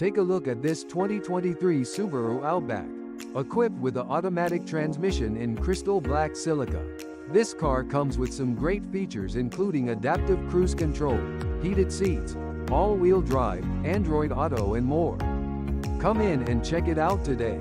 Take a look at this 2023 Subaru Outback. Equipped with an automatic transmission in crystal black silica. This car comes with some great features including adaptive cruise control, heated seats, all-wheel drive, Android Auto and more. Come in and check it out today.